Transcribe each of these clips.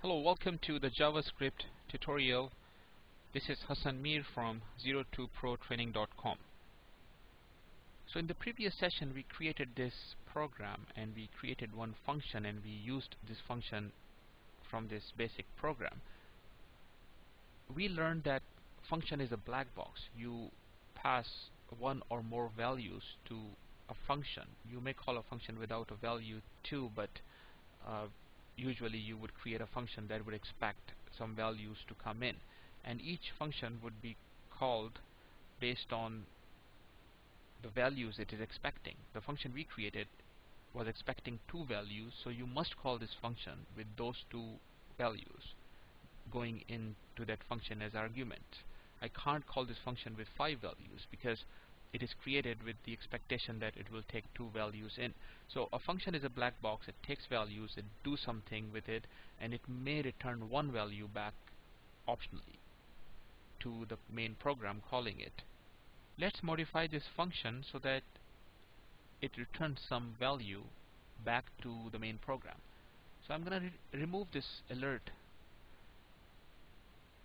Hello, welcome to the JavaScript tutorial. This is Hassan Mir from zerotoprotraining.com. So in the previous session we created this program and we created one function and we used this function from this basic program. We learned that function is a black box. You pass one or more values to a function. You may call a function without a value too, but uh, usually you would create a function that would expect some values to come in and each function would be called based on the values it is expecting. The function we created was expecting two values so you must call this function with those two values going into that function as argument. I can't call this function with five values because it is created with the expectation that it will take two values in. So a function is a black box, it takes values, it do something with it, and it may return one value back optionally to the main program calling it. Let's modify this function so that it returns some value back to the main program. So I'm going to re remove this alert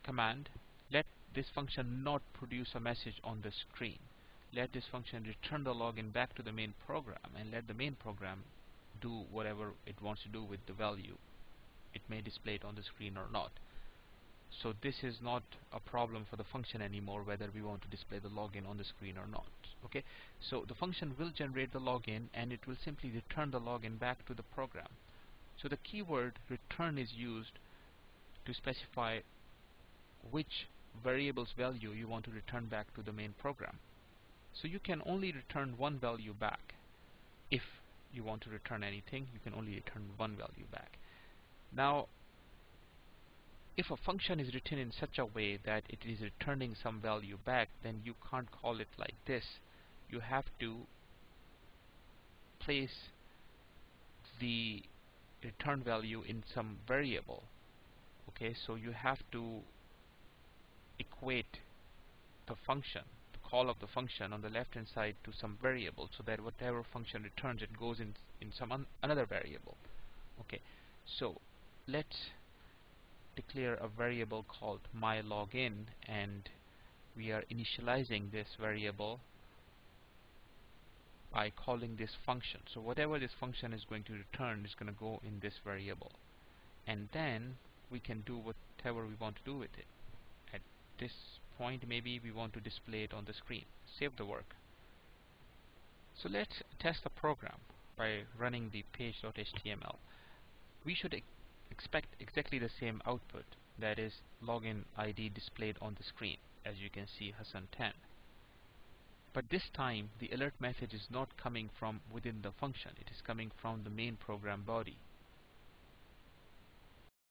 command. Let this function not produce a message on the screen let this function return the login back to the main program and let the main program do whatever it wants to do with the value it may display it on the screen or not. So this is not a problem for the function anymore whether we want to display the login on the screen or not okay? So the function will generate the login and it will simply return the login back to the program. So the keyword return is used to specify which variable's value you want to return back to the main program so you can only return one value back. If you want to return anything, you can only return one value back. Now, if a function is written in such a way that it is returning some value back, then you can't call it like this. You have to place the return value in some variable. Okay, so you have to equate the function call of the function on the left hand side to some variable so that whatever function returns it goes in in some another variable. Okay so let's declare a variable called my login and we are initializing this variable by calling this function. So whatever this function is going to return is going to go in this variable. And then we can do whatever we want to do with it at this point maybe we want to display it on the screen. Save the work. So let's test the program by running the page.html we should ex expect exactly the same output that is login ID displayed on the screen as you can see Hassan 10 but this time the alert message is not coming from within the function. It is coming from the main program body